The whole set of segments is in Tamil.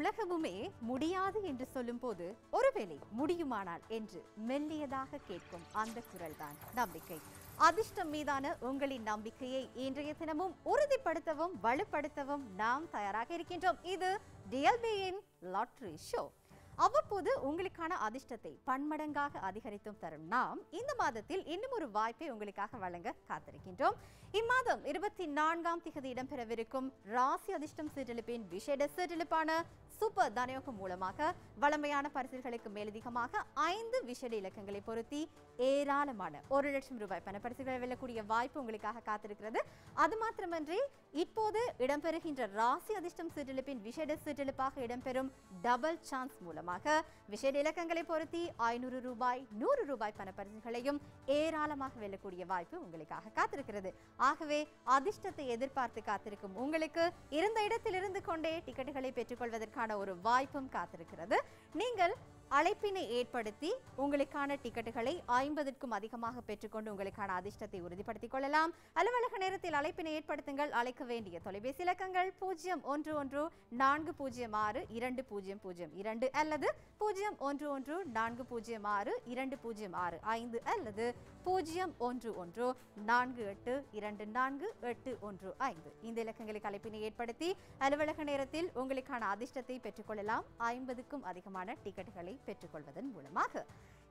உலகமுமே முடியாது என்று சொல்லும்போது ஒருவேளை முடியுமானால் என்று மெல்லியதாக கேட்கும் அந்த குரல்தான் நம்பிக்கை. அதிர்ஷ்டம் மீதான உங்களின் நம்பிக்கையை இன்றைய தினமும் உறுதிப்படுத்தவும் வலுப்படுத்தவும் நாம் தயாராக இருக்கின்றோம். இது டிஎல்பியின் லாட்ரி ஷோ அவ்வப்போது உங்களுக்கான அதிர்ஷ்டத்தை பன்மடங்காக அதிகரித்தும் தரும் நாம் இந்த மாதத்தில் இன்னும் ஒரு வாய்ப்பை உங்களுக்காக வழங்க காத்திருக்கின்றோம். இம்மாதம் இருபத்தி நான்காம் திகதி இடம்பெறவிருக்கும் ராசி அதிர்ஷ்டம் சீரழிப்பின் விசேட சீரழிப்பான சூப்பர் தனயோகம் மூலமாக வளமையான பரிசுகளுக்கு மேலதிகமாக ஐந்து விசேட இலக்கங்களை பொருத்தி ஏராளமான ஒரு லட்சம் ரூபாய் பணப்பரிசுகளை வெல்லக்கூடிய வாய்ப்பு உங்களுக்காக காத்திருக்கிறது. அது மாத்திரமன்றி இப்போது இடம்பெறுகின்ற ராசி அதிர்ஷ்டம் சீரழிப்பின் விசேட சீரழிப்பாக இடம்பெறும் டபுள் சான்ஸ் மூலமாக விசேட இலக்கங்களை பொருத்தி ஐநூறு ரூபாய் நூறு ரூபாய் பணப்பரிசுகளையும் ஏராளமாக வெல்லக்கூடிய வாய்ப்பு உங்களுக்காக காத்திருக்கிறது. ஆகவே அதிர்ஷ்டத்தை எதிர்பார்த்து காத்திருக்கும் உங்களுக்கு இருந்த இடத்தில் இருந்து கொண்டே டிக்கெட்டுகளை பெற்றுக்கொள்வதற்கான ஒரு வாய்ப்பும் காத்திருக்கிறது. நீங்கள் அழைப்பினை ஏற்படுத்தி உங்களுக்கான டிக்கெட்டுகளை ஐம்பதுக்கும் அதிகமாக பெற்றுக்கொண்டு உங்களுக்கான அதிர்ஷ்டத்தை உறுதிப்படுத்திக் கொள்ளலாம். அலுவலக நேரத்தில் அழைப்பினை ஏற்படுத்துங்கள். அழைக்க வேண்டிய தொலைபேசி இலக்கங்கள் பூஜ்ஜியம் ஒன்று ஒன்று நான்கு பூஜ்ஜியம் ஆறு இரண்டு பூஜ்ஜியம் பூஜ்ஜியம் இரண்டு அல்லது பூஜ்ஜியம் ஒன்று ஒன்று நான்கு பூஜ்ஜியம் ஆறு இரண்டு பூஜ்ஜியம் ஆறு ஐந்து அல்லது பூஜ்ஜியம் ஒன்று ஒன்று நான்கு எட்டு இரண்டு நான்கு எட்டு ஒன்று ஐந்து. இந்த இலக்கங்களுக்கு அழைப்பினை ஏற்படுத்தி அலுவலக நேரத்தில் உங்களுக்கான அதிர்ஷ்டத்தை பெற்றுக்கொள்ளலாம். ஐம்பதுக்கும் அதிகமான டிக்கெட்டுகளை பெற்றுக்கொள்வதன் மூலமாக.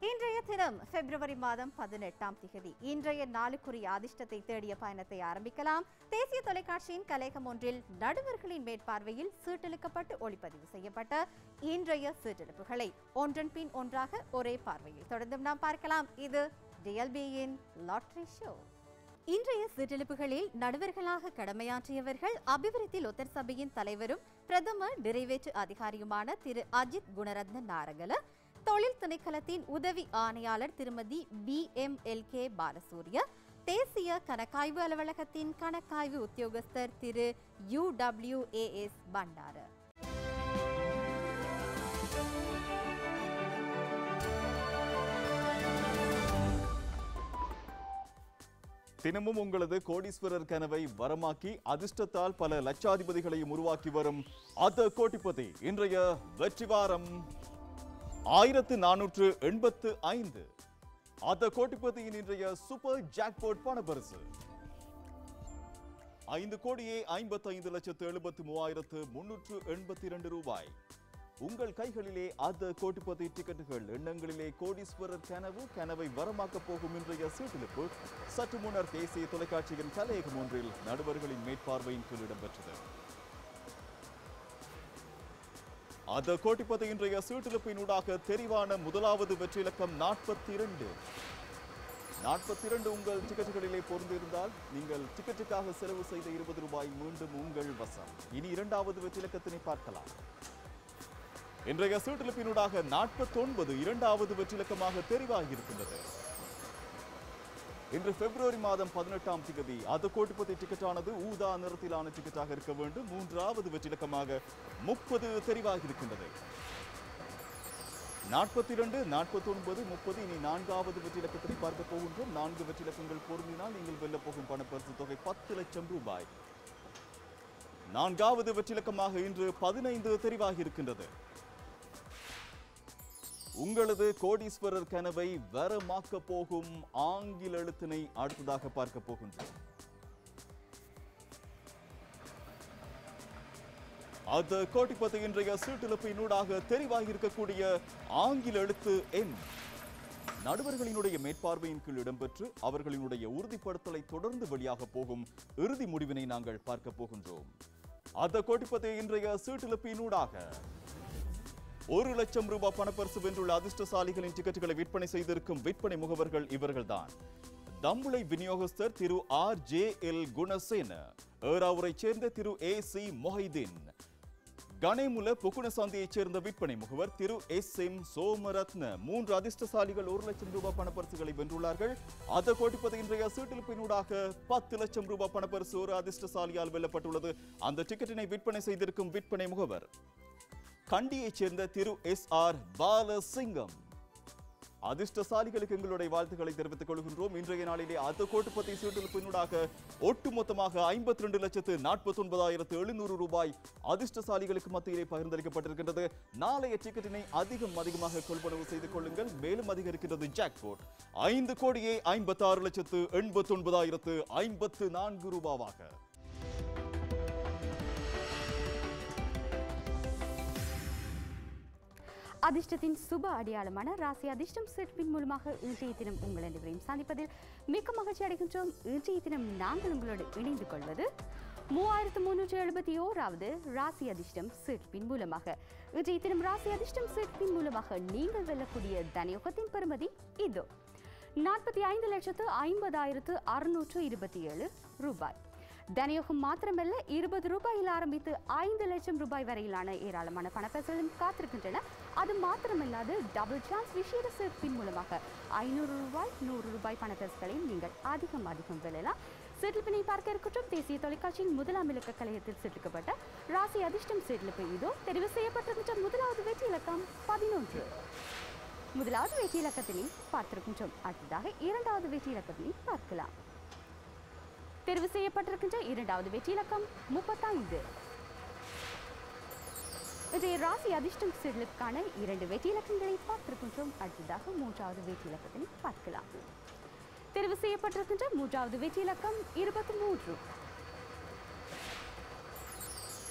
இன்றைய தினம் பிப்ரவரி மாதம் பதினெட்டாம் திகதி. இன்றைய நாளுக்குரிய அதிர்ஷ்டத்தை தேடிய பயணத்தை ஆரம்பிக்கலாம். தேசிய தொலைக்காட்சியின் கலையகம் ஒன்றில் நடுவர்களின் மேற்பார்வையில் சீட்டெழுக்கப்பட்டு ஒளிப்பதிவு செய்யப்பட்ட இன்றைய சீட்டெழுப்புகளை ஒன்றன் பின் ஒன்றாக ஒரே பார்வையில் தொடர்ந்தும் நாம் பார்க்கலாம். இது டிஎல்பியின் லாட்ரி ஷோ இன்றைய சிற்றெழுப்புகளில் நடுவர்களாக கடமையாற்றியவர்கள் அபிவிருத்தி லொத்தர் சபையின் தலைவரும் பிரதம நிறைவேற்று அதிகாரியுமான திரு அஜித் குணரத்ன நாரகல தொழில் திணைக்களத்தின் உதவி ஆணையாளர் திருமதி P M L K Balasuriya தேசிய கணக்காய்வு அலுவலகத்தின் கணக்காய்வு உத்தியோகஸ்தர் திரு யூ டபிள்யூ ஏ எஸ் தினமும் உங்களது கோடீஸ்வரர் கனவை வரமாக்கி அதிர்ஷ்டத்தால் பல லட்சாதிபதிகளையும் உருவாக்கி வரும் அத கோட்டிபதி இன்றைய வெற்றி வாரம். ஆயிரத்து நானூற்று எண்பத்து ஐந்து. அத கோட்டிபதியின் இன்றைய சூப்பர் ஜாக்பாட் பணப்பரிசு. ஐந்து கோடியே ஐம்பத்தைந்து லட்சத்து எழுபத்தி மூவாயிரத்து முன்னூற்று எண்பத்தி இரண்டு ரூபாய். உங்கள் கைகளிலே அந்த கோட்டிப்பதி டிக்கெட்டுகள் எண்ணங்களிலே கோடீஸ்வரர் கனவு கனவை வரமாக்கப் போகும் இன்றைய சீட்டிலிப்பு சற்று முன்னர் தேசிய தொலைக்காட்சியின் தலையகம் ஒன்றில் நடுவர்களின் மேற்பார்வையின் கீழ் இடம்பெற்றது. அந்த கோட்டிப்பது இன்றைய சீட்டிலிப்பினூடாக தெரிவான முதலாவது வெற்றி இலக்கம் நாற்பத்தி இரண்டு நாற்பத்தி இரண்டு உங்கள் டிக்கெட்டுகளிலே பொருந்திருந்தால் நீங்கள் டிக்கெட்டுக்காக செலவு செய்த இருபது ரூபாய் மீண்டும் உங்கள் வசம். இனி இரண்டாவது வெற்றிலக்கத்தினை பார்க்கலாம். இன்றைய சீட்டிலிப்பினூடாக நாற்பத்தொன்பது இரண்டாவது வெற்றிலக்கமாக தெரிவாகியிருக்கின்றது. இன்று பிப்ரவரி மாதம் பதினெட்டாம் திகதி அது கோட்டிப்பதி டிக்கெட்டானது ஊதா நிறத்திலான டிக்கெட்டாக இருக்க வேண்டும். மூன்றாவது வெற்றிலக்கமாக முப்பது தெரிவாக இருக்கின்றது நாற்பத்தி இரண்டு நாற்பத்தி ஒன்பது முப்பது இனி நான்காவது வெற்றிலக்கத்தை பார்க்க போகின்றோம். நான்கு வெற்றிலக்கங்கள் பொருந்தினால் நீங்கள் வெல்ல போகும் பணப்பரிசு தொகை பத்து லட்சம் ரூபாய். நான்காவது வெற்றிலக்கமாக இன்று பதினைந்து தெரிவாகி இருக்கின்றது உங்களது கோடீஸ்வரர் கனவை வரமாக்க போகும் ஆங்கில எழுத்தினை அடுத்ததாக பார்க்க போகின்றோம். அது கோட்டிப்பத்து இன்றைய சீட்டிழப்பினூடாக தெரிவாகி இருக்கக்கூடிய ஆங்கில எழுத்து எண். நடுவர்களினுடைய மேற்பார்வையின் கீழ் இடம்பெற்று அவர்களினுடைய உறுதிப்படுத்தலை தொடர்ந்து வெளியாக போகும் இறுதி முடிவினை நாங்கள் பார்க்க போகின்றோம். அந்த கோட்டிப்பத்தை இன்றைய சீட்டிழப்பினூடாக ஒரு லட்சம் ரூபாய் பணப்பரிசு வென்றுள்ள அதிர்ஷ்டசாலிகளின் டிக்கெட்டுகளை விற்பனை செய்திருக்கும் விற்பனை முகவர்கள் இவர்கள்தான். தம்புளை விநியோகஸ்தர் திரு ஆர் ஜே எல் குணசேன ஏராவூரைச் சேர்ந்த திரு ஏ சி மொஹைதீன் கணேமுல புகுணசாந்தியைச் சேர்ந்த விற்பனை முகவர் திரு எஸ் எம் சோமரத்ன மூன்று அதிர்ஷ்டசாலிகள் ஒரு லட்சம் ரூபாய் பணப்பரிசுகளை வென்றுள்ளார்கள். அத கோட்டிப்பது இன்றைய சீட்டிலிப்பினூடாக பத்து லட்சம் ரூபாய் பணப்பரிசு ஒரு அதிர்ஷ்டசாலியால் வெல்லப்பட்டுள்ளது. அந்த டிக்கெட்டினை விற்பனை செய்திருக்கும் விற்பனை முகவர் கண்டியைச் சேர்ந்த திரு எஸ் ஆர் பாலசிங்கம். அதிர்ஷ்டசாலிகளுக்கு எங்களுடைய வாழ்த்துக்களை தெரிவித்துக் கொள்கின்றோம். இன்றைய நாளிலே அந்த கோட்டுப்பத்தை சீட்டில் ஒட்டுமொத்தமாக ஐம்பத்தி ரெண்டு லட்சத்து நாற்பத்தி ஒன்பதாயிரத்து எழுநூறு ரூபாய் அதிர்ஷ்டசாலிகளுக்கு மத்தியிலே பகிர்ந்தளிக்கப்பட்டிருக்கின்றது. நாளைய டிக்கெட்டினை அதிகம் அதிகமாக கொள்வனவு செய்து கொள்ளுங்கள். மேலும் அதிகரிக்கின்றது ஜாக்போட் ஐந்து கோடியே ஐம்பத்தி ஆறு லட்சத்து எண்பத்தி ஒன்பதாயிரத்து ஐம்பத்து நான்கு ரூபாவாக. அதிர்ஷ்டத்தின் சுப அடையாளமான ராசி அதிர்ஷ்டம் செட்பின் மூலமாக இன்றைய தினம் உங்கள் அனைவரையும் சந்திப்பதில் மிக்க மகிழ்ச்சி அடைகின்றோம். இன்றைய தினம் நாங்கள் உங்களோடு இணைந்து கொள்வது மூவாயிரத்து முன்னூற்றி எழுபத்தி ஓராவது ராசி அதிர்ஷ்டம் சிறப்பின் மூலமாக. இன்றைய தினம் ராசி அதிர்ஷ்டம் சிறப்பின் மூலமாக நீங்கள் வெல்லக்கூடிய தனயோகத்தின் பெருமதி இதோ. நாற்பத்தி ஐந்து லட்சத்து ஐம்பதாயிரத்து அறுநூற்று இருபத்தி ஏழு ரூபாய். தனயோகம் மாத்திரமல்ல இருபது ரூபாயில் ஆரம்பித்து ஐந்து லட்சம் ரூபாய் வரையிலான ஏராளமான பணப்பசலும் காத்திருக்கின்றன. அது மாத்திரமில்லாது டபுள் சான்ஸ் விசேட சிறப்பின் மூலமாக. ஐநூறு ரூபாய் நூறு ரூபாய் பணப்பரிசுகளையும் நீங்கள் அதிகம் அதிகம் வெல்லலாம். செட்டில்பினை பார்க்க இருக்கட்டும் தேசிய தொலைக்காட்சியின் முதலாம் இலக்க கலையத்தில் செலுத்தப்பட்ட ராசி அதிர்ஷ்டம் செட்டிலுப்பு இதோ தெரிவு செய்யப்பட்டிருக்கின்ற முதலாவது வெற்றி இலக்கம் பதினொன்று. முதலாவது வெற்றி இலக்கத்தினை பார்த்திருக்கின்றோம். அடுத்ததாக இரண்டாவது வெற்றி இலக்கத்தினை பார்க்கலாம். தெரிவு செய்யப்பட்டிருக்கின்ற இரண்டாவது வெற்றி இலக்கம் முப்பத்தைந்து. இன்றைய ராசி அதிர்ஷ்டம் சிறுலுக்கான இரண்டு வெற்றி இலக்கங்களை பார்த்திருக்கின்றோம். அடுத்ததாக மூன்றாவது வெற்றி இலக்கத்தினை பார்க்கலாம். தெரிவு செய்யப்பட்டிருக்கின்ற மூன்றாவது வெற்றி இலக்கம் இருபத்தி மூன்று.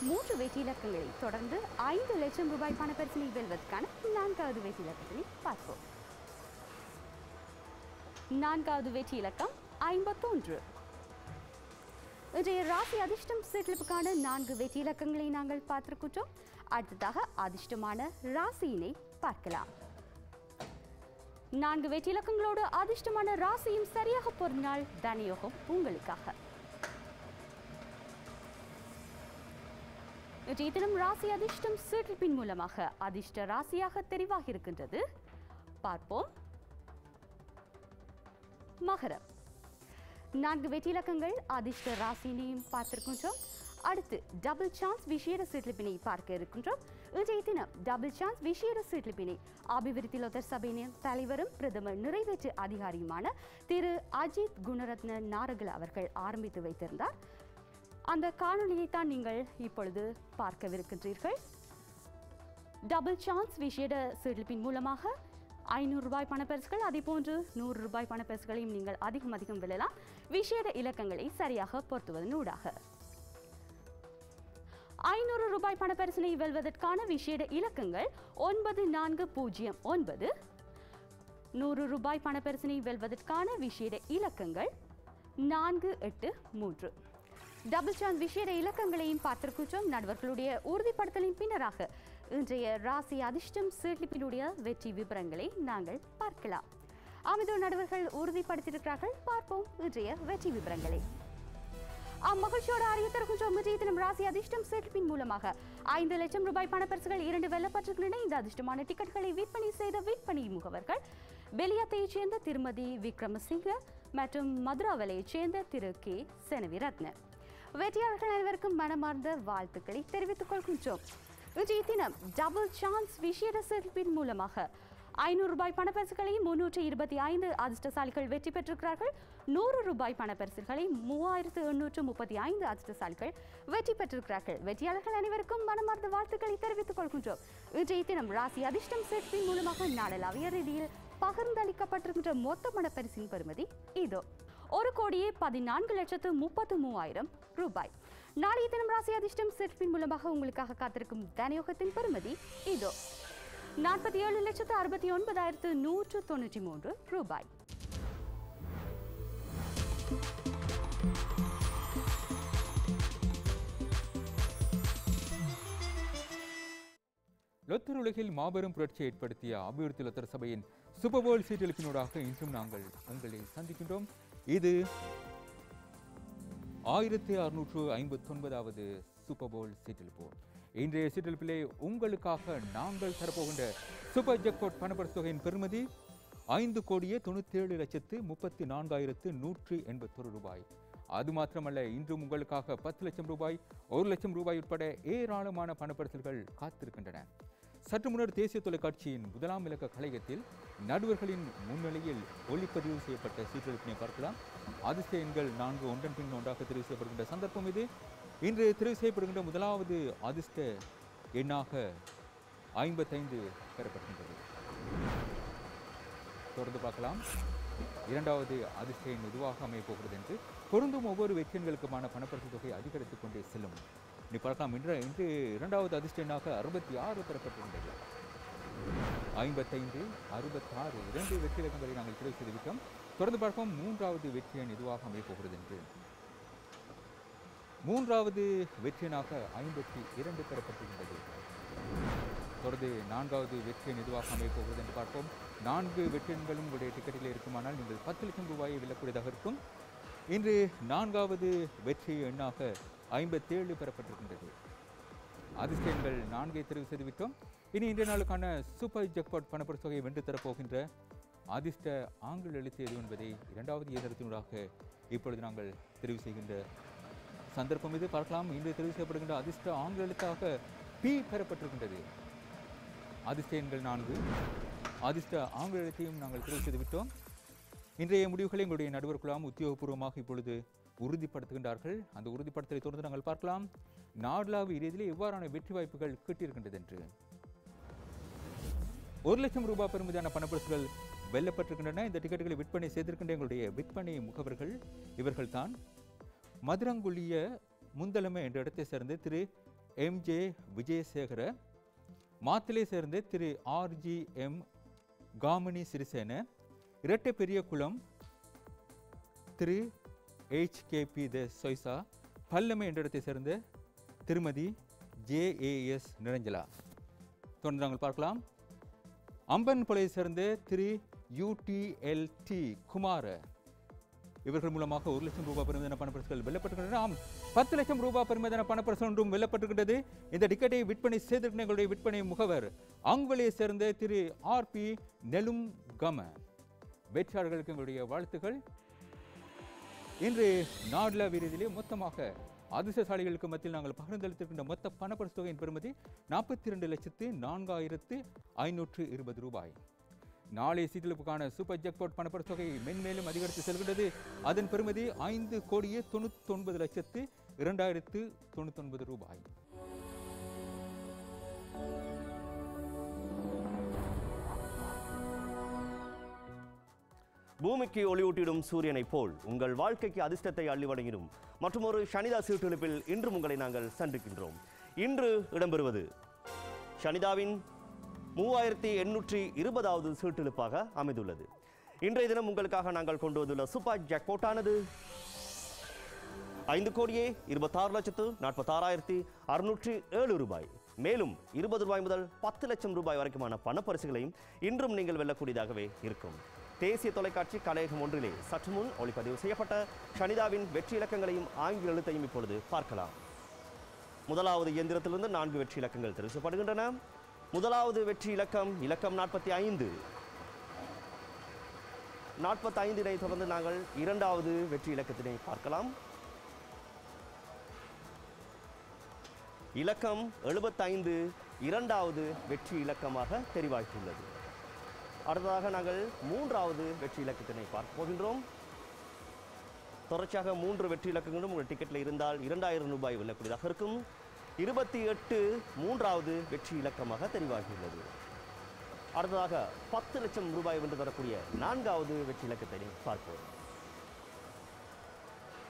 மூன்று வெற்றி இலக்கங்களை தொடர்ந்து ஐந்து லட்சம் ரூபாய் பணப்பரிசனை வெல்வதற்கான நான்காவது வெற்றி இலக்கத்தினை பார்ப்போம். நான்காவது வெற்றி இலக்கம் ஐம்பத்தொன்று. இன்றைய ராசி அதிர்ஷ்டம் சிற்றிலுக்கான நான்கு வெற்றி இலக்கங்களை நாங்கள் பார்த்திருக்கின்றோம். அடுத்ததாக அதிர்ஷ்டமான ராசியினை பார்க்கலாம். நான்கு வெற்றி இலக்கங்களோடு அதிர்ஷ்டமான ராசியும் சரியாக பொருந்தால் தனயோகம் உங்களுக்காக. இன்றைய தினம் ராசி அதிர்ஷ்டம் சீட்டிப்பின் மூலமாக அதிர்ஷ்ட ராசியாக தெரிவாகி இருக்கின்றது பார்ப்போம். மகரம். நான்கு வெற்றி இலக்கங்கள் அதிர்ஷ்ட ராசினையும் பார்த்திருக்கின்றோம். அடுத்து டபுள் சான்ஸ் விசேட சீட்லிப்பினை பார்க்க இருக்கின்றோம். இன்றைய தினம் டபுள் சான்ஸ் விசேட சீட்லிப்பினை அபிவிருத்தி லோத்தர் சபையின் தலைவரும் பிரதமர் நிறைவேற்று அதிகாரியுமான திரு அஜித் குணரத்ன நாரகல் அவர்கள் ஆரம்பித்து வைத்திருந்தார். அந்த காணொலியை தான் நீங்கள் இப்பொழுது பார்க்கவிருக்கின்றீர்கள். டபுள் சான்ஸ் விசேட சீட்லிப்பின் மூலமாக ஐநூறு ரூபாய் பணப்பரிசுகள் அதே போன்று நூறு ரூபாய் பணப்பரிசுகளையும் நீங்கள் அதிகம் அதிகம் விழலாம் விசேட இலக்கங்களை சரியாக பொருத்துவதன் ஊடாக. ஐநூறு ரூபாய் பணப்பரிசினை வெல்வதற்கான விசேட இலக்கங்கள் ஒன்பது நான்கு பூஜ்ஜியம் ஒன்பது. நூறு ரூபாய் பணப்பரிசினை வெல்வதற்கான விசேட இலக்கங்கள் நான்கு எட்டு மூன்று. டபுள் சான் விசேட இலக்கங்களையும் பார்த்திருக்கின்றோம். நடுவர்களுடைய உறுதிப்படுத்தலின் பின்னராக இன்றைய ராசி அதிர்ஷ்டம் சீட்லிப்பினுடைய வெற்றி விவரங்களை நாங்கள் பார்க்கலாம். அமிதோ நடுவர்கள் உறுதிப்படுத்தியிருக்கிறார்கள். பார்ப்போம் இன்றைய வெற்றி விவரங்களை அம்மகிழ்ச்சியோடு அறிவித்திருக்கின்றோம் இன்றைய தினம் ராசி அதிர்ஷ்டம் சீட்லிப்பின் மூலமாக ஐந்து லட்சம் ரூபாய் பணப்பரிசுகள் இரண்டு வெல்லப்பட்டிருக்கின்றன இந்த அதிர்ஷ்டமான டிக்கெட்டுகளை விற்பனை செய்த விற்பனை முகவர்கள் பெலியத்தைச் சேர்ந்த திருமதி விக்ரமசிங்க மற்றும் மதுராவலையைச் சேர்ந்த திரு கே செனவிரத்ன. வெற்றியாளர்கள் அனைவருக்கும் மனமார்ந்த வாழ்த்துக்களை தெரிவித்துக் கொள்கின்றோம். இன்றைய தினம் டபுள் சான்ஸ் விசேட செல்பின் மூலமாக. ஐநூறு ரூபாய் பணப்பரிசுகளை முன்னூற்றி இருபத்தி ஐந்து அதிர்ஷ்டசாலிகள் வெற்றி பெற்றிருக்கிறார்கள். நூறு ரூபாய் பணப்பரிசுகளை மூவாயிரத்து எண்ணூற்று முப்பத்தி ஐந்து அதிர்ஷ்டசாலிகள் வெற்றி பெற்றிருக்கிறார்கள். வெற்றியாளர்கள் அனைவருக்கும் மனமார்ந்த வாழ்த்துக்களை தெரிவித்துக் கொள்கின்றோம். இன்றைய தினம் ராசி அதிர்ஷ்டம் செல்பின் மூலமாக நாடளாவிய ரீதியில் பகிர்ந்தளிக்கப்பட்டிருக்கின்ற மொத்த பணப்பரிசின் பெறுமதி இதோ. ஒரு கோடியே பதினான்கு லட்சத்து முப்பத்து மூவாயிரம் ரூபாய். நாளைய தினம் ராசி அதிர்ஷ்டம் செல்பின் மூலமாக உங்களுக்காக காத்திருக்கும் தனயோகத்தின் பெருமதி இதோ. நாற்பத்தி ஏழு லட்சத்து அறுபத்தி ஒன்பதாயிரத்து நூற்று தொண்ணூற்றி மூன்று ரூபாய். லத்தர் உலகில் மாபெரும் புரட்சியை ஏற்படுத்திய அபிவிருத்தி லத்தர் சபையின் சூப்பர் வேர்ல்ட் சீட்டெழுப்பினூடாக இன்றும் நாங்கள் உங்களை சந்திக்கின்றோம். இது ஆயிரத்தி அறுநூற்று ஐம்பத்தொன்பதாவது சூப்பர் போல் சீட்டெழுப்போம் இன்றைய சீட்டெழுப்பிலே உங்களுக்காக நாங்கள் தரப்போகின்ற சூப்பர் ஜெக்பாட் பணப்பரிசு தொகையின் பெருமதி ஐந்து கோடியே தொண்ணூத்தேழு லட்சத்து முப்பத்தி நான்காயிரத்து நூற்றி எண்பத்தொரு ரூபாய். அது மாத்திரமல்ல இன்றும் உங்களுக்காக பத்து லட்சம் ரூபாய் ஒரு லட்சம் ரூபாய் உட்பட ஏராளமான பணப்பரிசல்கள் காத்திருக்கின்றன. சற்று முன்னர் தேசிய தொலைக்காட்சியின் முதலாம் இலக்க கழகத்தில் நடுவர்களின் முன்னிலையில் ஒளிப்பதிவு செய்யப்பட்ட சீற்றெழுப்பினை பார்க்கலாம். அதிர்ஷ்ட எண்கள் நான்கு ஒன்றன் பின் ஒன்றாக தெரிவு செய்யப்படுகின்ற சந்தர்ப்பம் இது. இன்று தெரிவு செய்யப்படுகின்ற முதலாவது அதிர்ஷ்ட எண்ணாக ஐம்பத்தைந்து பெறப்படுகின்றது. தொடர்ந்து பார்க்கலாம். இரண்டாவது அதிர்ஷ்ட எண் எதுவாக அமையப் போகிறது என்று. பொருந்தும் ஒவ்வொரு வெற்றியன்களுக்குமான பணப்பரிசு தொகை அதிகரித்துக் கொண்டே செல்லும். நீ பார்க்கலாம் இன்று இன்று இரண்டாவது அதிர்ஷ்டனாக அறுபத்தி ஆறு பெறப்பட்டிருந்தது. ஐம்பத்தைந்து அறுபத்தாறு இரண்டு வெற்றி இலக்கங்களை நாங்கள் தெரிவு செய்துவிட்டோம். தொடர்ந்து பார்ப்போம் மூன்றாவது வெற்றி எண் எதுவாக போகிறது என்று. மூன்றாவது வெற்றியனாக ஐம்பத்தி இரண்டு பெறப்பட்டிருந்தது. தொடர்ந்து நான்காவது வெற்றி எண் எதுவாக போகிறது என்று பார்ப்போம். நான்கு வெற்றியன்களும் உங்களுடைய டிக்கெட்டில் இருக்குமானால் நீங்கள் பத்து லட்சம் ரூபாயை வெல்லக்கூடியதாக இருக்கும். இன்று நான்காவது வெற்றி எண்ணாக ஐம்பத்தேழு பெறப்பட்டிருக்கின்றது. அதிர்ஷ்டங்கள் நான்கை தெரிவு செய்துவிட்டோம். இனி இன்றைய நாளுக்கான சூப்பர் ஜெக்பாட் பணப்பரிசு தொகையை வென்று தரப்போகின்ற அதிர்ஷ்ட ஆங்கில எழுத்து எது என்பதை இரண்டாவது இயந்திரத்தினூடாக இப்பொழுது நாங்கள் தெரிவு செய்கின்ற சந்தர்ப்பம் இது. பார்க்கலாம் இன்று தெரிவு செய்யப்படுகின்ற அதிர்ஷ்ட ஆங்கில எழுத்தாக பி பெறப்பட்டிருக்கின்றது. அதிர்ஷ்ட எண்கள் நான்கு. அதிர்ஷ்ட ஆங்கில எழுத்தையும் நாங்கள் தெரிவு செய்து விட்டோம் இன்றைய முடிவுகளை எங்களுடைய நடுவர் குழாம் உத்தியோகபூர்வமாக இப்பொழுது உறுதிப்படுத்துகின்றார்கள். அந்த உறுதிப்படுத்தலை தொடர்ந்து நாங்கள் பார்க்கலாம். நாடளாவிய ரீதியிலே எவ்வாறான வெற்றி வாய்ப்புகள் கிட்டியிருக்கின்றது என்று ஒரு லட்சம் ரூபாய் பெறுமதியான பணப்பரிசுகள் வெல்லப்பட்டிருக்கின்றன. இந்த டிக்கெட்டுகளை விற்பனை செய்திருக்கின்ற எங்களுடைய விற்பனை முகவர்கள் இவர்கள்தான். மதுரங்குழிய முந்தலமை என்ற இடத்தை சேர்ந்த திரு எம் ஜே விஜயசேகர மாத்திலே சேர்ந்த திரு R G M Gamini Sirisena Irattai Periya Kulam திரு H K P de Soysa Pallama என்ற இடத்தை சேர்ந்த திருமதி ஜேஏஎஸ் நிரஞ்சலா தொடர்ந்து நாங்கள் பார்க்கலாம் அம்பன் புலையை சேர்ந்த திரு யூடிஎல்டி குமார இவர்கள் மூலமாக ஒரு லட்சம் ரூபாய் பெருமதான பணப்பரிசுகள் வெல்லப்பட்டிருக்கின்றன ஆம் பத்து லட்சம் ரூபாய் பெறுமதியான பணப்பரிசு ஒன்றும் வெல்லப்பட்டிருக்கின்றது இந்த டிக்கெட்டை விற்பனை செய்திருக்கிற எங்களுடைய விற்பனை முகவர் அங்குலையை சேர்ந்த திரு ஆர் பி நெலும் கம வெற்றியாளர்களுக்கு எங்களுடைய வாழ்த்துக்கள் இன்று நாடுல விருதிலே மொத்தமாக அதிர்ஷ்டசாலிகளுக்கு மத்தியில் நாங்கள் பகிர்ந்தளித்திருக்கின்ற மொத்த பணப்பரிசு தொகையின் பெறுமதி நாற்பத்தி இரண்டு லட்சத்து நான்காயிரத்து ஐநூற்று இருபது ரூபாய். நாளை சீட்டிலுக்கான சூப்பர் ஜாக்பாட் பணப்பரிசு தொகை மென்மேலும் அதிகரித்து செல்கின்றது. அதன் பெறுமதி ஐந்து கோடியே தொண்ணூற்றி ஒன்பது லட்சத்து இரண்டாயிரத்து தொண்ணூத்தொன்பது ரூபாய். பூமிக்கு ஒளியூட்டிடும் சூரியனைப் போல் உங்கள் வாழ்க்கைக்கு அதிர்ஷ்டத்தை அள்ளி வழங்கிடும் மற்றும் ஒரு சனிதா சீட்டெழுப்பில் இன்றும் உங்களை நாங்கள் சந்திக்கின்றோம். இன்று இடம்பெறுவது சனிதாவின் மூவாயிரத்தி எண்ணூற்றி இருபதாவது சீட்டெழுப்பாக அமைந்துள்ளது. இன்றைய தினம் உங்களுக்காக நாங்கள் கொண்டு வந்துள்ள சூப்பர் ஜாக்போட்டானது ஐந்து கோடியே இருபத்தாறு லட்சத்து நாற்பத்தாறாயிரத்தி அறுநூற்றி ஏழு ரூபாய். மேலும் இருபது ரூபாய் முதல் பத்து லட்சம் ரூபாய் வரைக்குமான பணப்பரிசுகளையும் இன்றும் நீங்கள் வெல்லக்கூடியதாகவே இருக்கும். தேசிய தொலைக்காட்சி கலையகம் ஒன்றிலே சற்று முன் ஒளிப்பதிவு செய்யப்பட்ட ஷனிதாவின் வெற்றி இலக்கங்களையும் ஆங்கில எழுத்தையும் இப்பொழுது பார்க்கலாம். முதலாவது இயந்திரத்திலிருந்து நான்கு வெற்றி இலக்கங்கள் தெரிவிக்கப்படுகின்றன. முதலாவது வெற்றி இலக்கம் இலக்கம் நாற்பத்தி ஐந்து நாற்பத்தி ஐந்தினை தொடர்ந்து நாங்கள் இரண்டாவது வெற்றி இலக்கத்தினை பார்க்கலாம். இலக்கம் எழுபத்தைந்து இரண்டாவது வெற்றி இலக்கமாக தெரிவாகியுள்ளது அடுத்ததாக நாங்கள் மூன்றாவது வெற்றி இலக்கத்தினை பார்க்க போகின்றோம். தொடர்ச்சியாக மூன்று வெற்றி இலக்கங்களும் உங்கள் டிக்கெட்டில் இருந்தால் இரண்டாயிரம் ரூபாய் வெல்லக்கூடியதாக இருக்கும். இருபத்தி எட்டு மூன்றாவது வெற்றி இலக்கமாக தெரிவாகியுள்ளது. அடுத்ததாக பத்து லட்சம் ரூபாய் வென்று தரக்கூடிய நான்காவது வெற்றி இலக்கத்தினை பார்ப்போம்.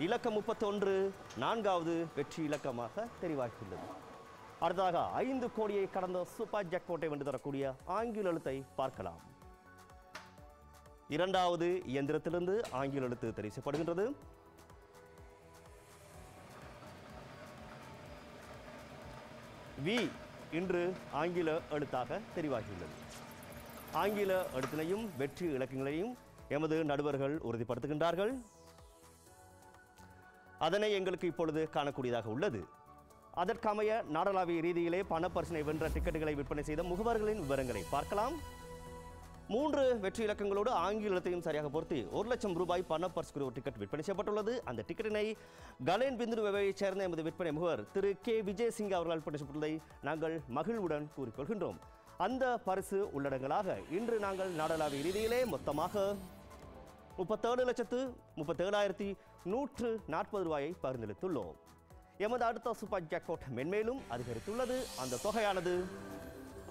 இலக்கம் முப்பத்தொன்று நான்காவது வெற்றி இலக்கமாக தெரிவாகியுள்ளது. அடுத்ததாக ஐந்து கோடியை கடந்த சூப்பர் ஜாக்பாட்டை வென்று தரக்கூடிய ஆங்கில எழுத்தை பார்க்கலாம். இரண்டாவது இயந்திரத்திலிருந்து ஆங்கில எழுத்து தெரிவிக்கப்படுகின்றது வி இன்று ஆங்கில எழுத்தாக தெரிவாகியுள்ளது. ஆங்கில எழுத்தினையும் வெற்றி இலக்கங்களையும் எமது நடுவர்கள் உறுதிப்படுத்துகின்றார்கள். அதனை எங்களுக்கு இப்பொழுது காணக்கூடியதாக உள்ளது. அதற்கமைய நாடளாவிய ரீதியிலே பணப்பரிசனை வென்ற டிக்கெட்டுகளை விற்பனை செய்த முகவர்களின் விவரங்களை பார்க்கலாம். மூன்று வெற்றி இலக்கங்களோடு ஆங்கிலத்தையும் சரியாக பொருத்தி ஒரு லட்சம் ரூபாய் பணப்பரிசு ஒரு டிக்கெட் விற்பனை செய்யப்பட்டுள்ளது. அந்த டிக்கெட்டினை கலேன் பிந்து வெவையைச் சேர்ந்த எமது விற்பனை முகவர் திரு கே. விஜயசிங் அவர்களால் விற்பனை நாங்கள் மகிழ்வுடன் கூறிக்கொள்கின்றோம். அந்த பரிசு உள்ளடங்களாக இன்று நாங்கள் நாடளாவிய ரீதியிலே மொத்தமாக முப்பத்தேழு லட்சத்து முப்பத்தேழாயிரத்தி நூற்று நாற்பது ரூபாயை பரிந்துரைத்துள்ளோம் எமது அடுத்த சூப்பர் ஜாக்பாட் மென்மேலும் அதிகரித்துள்ளது. அந்த தொகையானது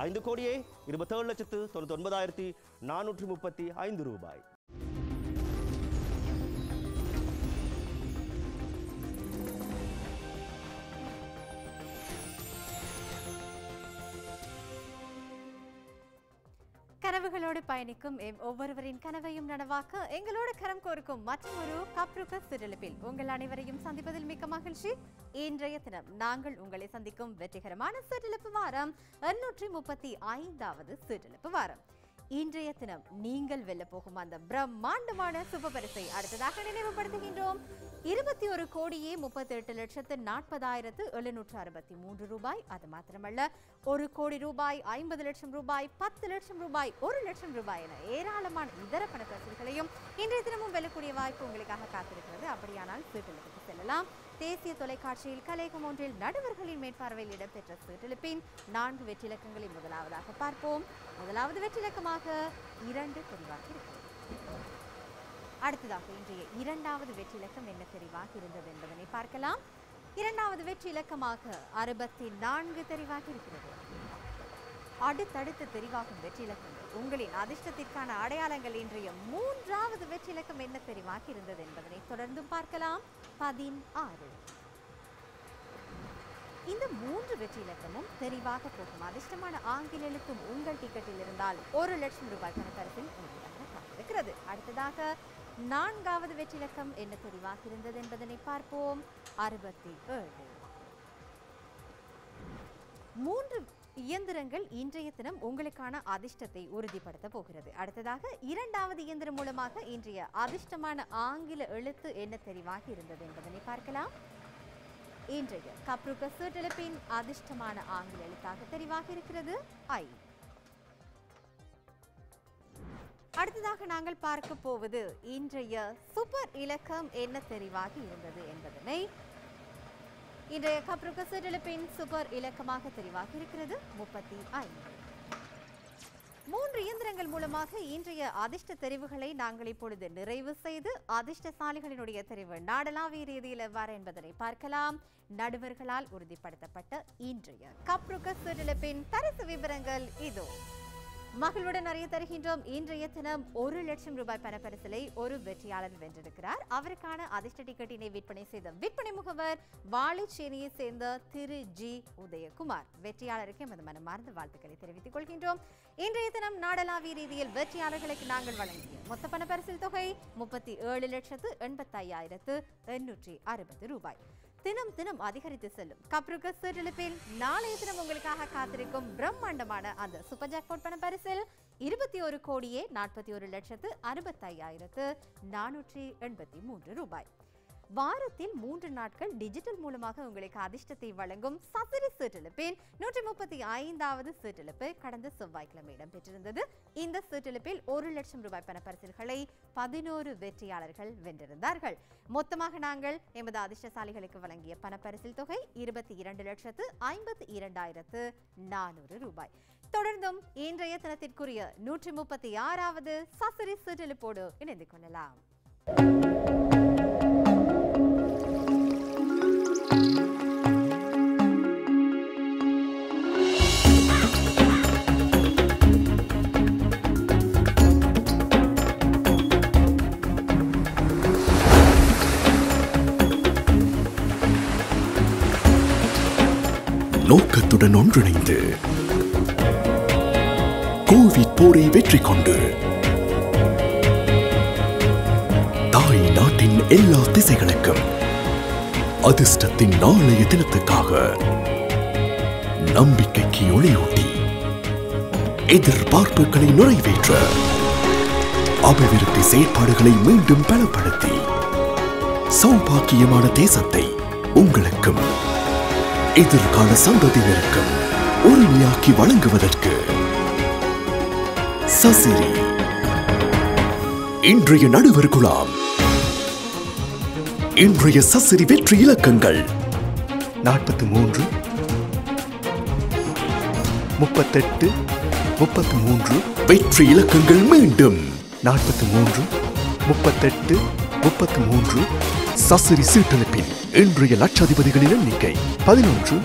ஐந்து கோடியே இருபத்தேழு லட்சத்து தொண்ணூத்தி ஒன்பதாயிரத்தி நானூற்றி முப்பத்தி ஐந்து ரூபாய். கனவுகளோடு பயணிக்கும் எம் ஒவ்வொருவரின் கனவையும் நனவாக்க எங்களோடு கரம் கோருக்கும் மற்றொரு கப்ருக சிறலிப்பில் உங்கள் அனைவரையும் சந்திப்பதில் மிக்க மகிழ்ச்சி. இன்றைய தினம் நாங்கள் உங்களை சந்திக்கும் வெற்றிகரமான சிற்றிழப்பு வாரம் எண்ணூற்றி முப்பத்தி ஐந்தாவது சிற்றிழப்பு வாரம். இன்றைய தினம் நீங்கள் வெல்ல போகும் அந்த பிரம்மாண்டமான சுப பரிசை அடுத்ததாக நினைவுபடுத்துகின்றோம். இருபத்தி ஒரு கோடியே முப்பத்தி எட்டு லட்சத்து நாற்பதாயிரத்து எழுநூற்று அறுபத்தி மூன்று ரூபாய். அது மாத்திரமல்ல ஒரு கோடி ரூபாய் ஐம்பது லட்சம் ரூபாய் பத்து லட்சம் ரூபாய் ஒரு லட்சம் ரூபாய் என ஏராளமான இதர பணப்பரிசுகளையும் இன்றைய தினமும் வெல்லக்கூடிய வாய்ப்பு உங்களுக்காக காத்திருக்கிறது. அப்படியானால் சீட்டெழுப்புக்கு செல்லலாம். தேசிய தொலைக்காட்சியில் கலையகம் ஒன்றில் நடுவர்களின் மேற்பார்வையில் இடம்பெற்ற சீட்டெழுப்பின் நான்கு வெற்றிலக்கங்களை முதலாவதாக பார்ப்போம். முதலாவது வெற்றிலக்கமாக இரண்டு தெரிவாக இருக்கிறது. அடுத்ததாக இன்றைய இரண்டாவது வெற்றிலக்கம் என்ன தெரிவாக இருந்தது என்பதனை பார்க்கலாம். இரண்டாவது வெற்றி இலக்கமாக அறுபத்தி நான்கு தெரிவாக இருக்கிறது. அடுத்தடுத்து தெரிவாகும் வெற்றி இலக்கங்கள் உங்களின் அதிர்ஷ்டத்திற்கான அடையாளங்கள் இன்றைய மூன்றாவது வெற்றிலக்கம் என்ன தெரிவாக இருந்தது என்பதனை தொடர்ந்தும் பார்க்கலாம். பதினாறு. இந்த மூன்று வெற்றி இலக்கமும் தெரிவாக போகும். அதிர்ஷ்டமான ஆங்கில எழுத்தும் உங்கள் டிக்கெட்டில் இருந்தால் ஒரு லட்சம் ரூபாய் பணப்பரிசில் உங்களுக்காக காத்திருக்கிறது. அடுத்ததாக நான்காவது வெற்றி இலக்கம் என்ன தெரிவாக இருந்தது என்பதனை பார்ப்போம். அறுபத்தி ஏழு. மூன்று இயந்திரங்கள் இன்றைய தினம் உங்களுக்கான அதிர்ஷ்டத்தை உறுதிப்படுத்த போகிறது. அடுத்ததாக இரண்டாவது இயந்திரம் மூலமாக இன்றைய அதிர்ஷ்டமான ஆங்கில எழுத்து என்ன தெரிவாக இருந்தது என்பதனை பார்க்கலாம். இன்றைய கப்ருக்க சீட்டெழுப்பின் அதிர்ஷ்டமான ஆங்கில எழுத்தாக தெரிவாக இருக்கிறது. ஐ. அடுத்ததாக நாங்கள் பார்க்க போவது இன்றைய சூப்பர் இலக்கம் என்ன தெரிவாக இருந்தது என்பதனை இன்றைய கப்ருக்க இழப்பின் சூப்பர் இலக்கமாக தெரிவாக இருக்கிறது. முப்பத்தி ஐந்து. மூன்று இயந்திரங்கள் மூலமாக இன்றைய அதிர்ஷ்ட தெரிவுகளை நாங்கள் இப்பொழுது நிறைவு செய்து அதிர்ஷ்டசாலிகளினுடைய தெரிவு நாடளாவிய ரீதியில் எவ்வாறு என்பதனை பார்க்கலாம். நடுவர்களால் உறுதிப்படுத்தப்பட்ட இன்றைய கப்ருக்க இழப்பின் பரிசு விவரங்கள் இதோ. மகளுடன் அறிய தருகின்றோம். இன்றைய தினம் ஒரு லட்சம் ரூபாய் பணப்பரிசலை ஒரு வெற்றியாளர் வென்றிருக்கிறார். அவருக்கான அதிர்ஷ்ட டிக்கெட்டினை விற்பனை செய்த விற்பனை முகவர் வாழைச்சேனியை சேர்ந்த திரு ஜி உதயகுமார். வெற்றியாளருக்கு எமது மனமார்ந்த வாழ்த்துக்களை தெரிவித்துக் கொள்கின்றோம். இன்றைய தினம் நாடளாவிய ரீதியில் வெற்றியாளர்களுக்கு நாங்கள் வழங்கிய மொத்த பணப்பரிசில் தொகை முப்பத்தி ஏழு லட்சத்து எண்பத்தையாயிரத்து எண்ணூற்றி அறுபது ரூபாய். தினம் தினம் அதிகரித்து செல்லும். கப்ருக்க சீட்டெழுப்பில் நாளைய தினம் உங்களுக்காக காத்திருக்கும் பிரம்மாண்டமான அந்த சூப்பர் ஜாக்பாட் பண பரிசில் இருபத்தி ஒரு கோடியே நாற்பத்தி ஒரு லட்சத்து அறுபத்தையாயிரத்து நானூற்றி எண்பத்தி மூன்று ரூபாய். வாரத்தில் மூன்று நாட்கள் டிஜிட்டல் மூலமாக உங்களுக்கு அதிர்ஷ்டத்தை வழங்கும் சசிரி சீட்டெழுப்பின் நூற்றி முப்பத்தி ஐந்தாவது சீட்டெழுப்பு கடந்த செவ்வாய்க்கிழமை இடம்பெற்றிருந்தது. இந்த சீட்டெழுப்பில் ஒரு லட்சம் ரூபாய் பணப்பரிசில்களை பதினோரு வெற்றியாளர்கள் வென்றிருந்தார்கள். மொத்தமாக நாங்கள் எமது அதிர்ஷ்டசாலிகளுக்கு வழங்கிய பணப்பரிசில் தொகை இருபத்தி இரண்டு லட்சத்து ஐம்பத்தி இரண்டாயிரத்து நானூறு ரூபாய். தொடர்ந்தும் இன்றைய தினத்திற்குரிய நூற்றி முப்பத்தி ஆறாவது சசரி சீட்டெழுப்போடு இணைந்து கொள்ளலாம். நோக்கத்துடன் ஒன்றிணைந்து கோவிட் போரை வெற்றி கொண்டு தாய் நாட்டின் எல்லா திசைகளுக்கும் அதிர்ஷ்டத்தின் நாளைய தினத்துக்காக நம்பிக்கைக்கு ஒளியூட்டி எதிர்பார்ப்புகளை நிறைவேற்ற அபிவிருத்தி செயற்பாடுகளை மீண்டும் பலப்படுத்தி சௌபாக்கியமான தேசத்தை உங்களுக்கும் எதிர்கால சந்ததியினருக்கும் உரிமையாக்கி வழங்குவதற்கு சசிரி இன்றைய நடுவர் குலாம் இன்றைய சசிரி வெற்றி இலக்கங்கள். நாற்பத்தி மூன்று முப்பத்தெட்டு முப்பத்து மூன்று. வெற்றி இலக்கங்கள் மீண்டும். நாற்பத்தி மூன்று முப்பத்தெட்டு முப்பத்து மூன்று. சசிரி சீட்டெழுப்பின் இன்றைய லட்சாதிபதிகளின் எண்ணிக்கை பதினொன்று